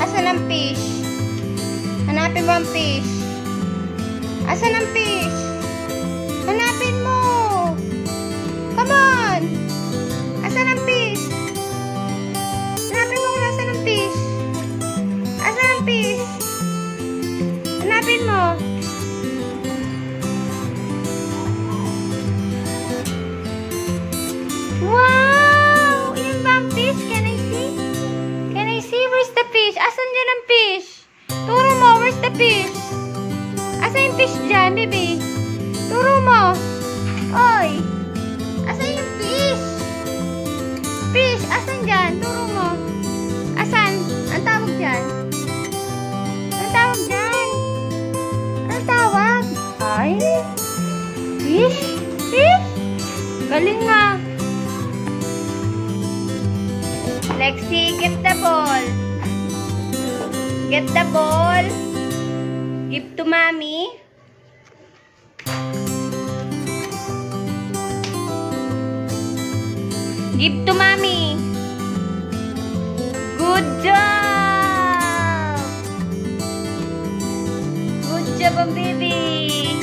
Asan ang fish? Hanapin mo ang fish. Asan ang fish? Hanapin mo. Fish? Asan dyan ang fish? Turo mo, where's the fish? Asan yung fish dyan, baby? Turo mo. Oy! Asan yung fish? Fish, asan dyan? Turo mo. Asan? Ang tawag dyan? Ang tawag dyan? Ang tawag? Ay? Fish? Fish? Galing nga. Lexi, get the ball. Get the ball. Give to mommy. Give to mommy. Good job. Good job, baby.